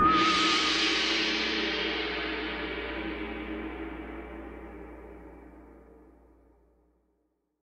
you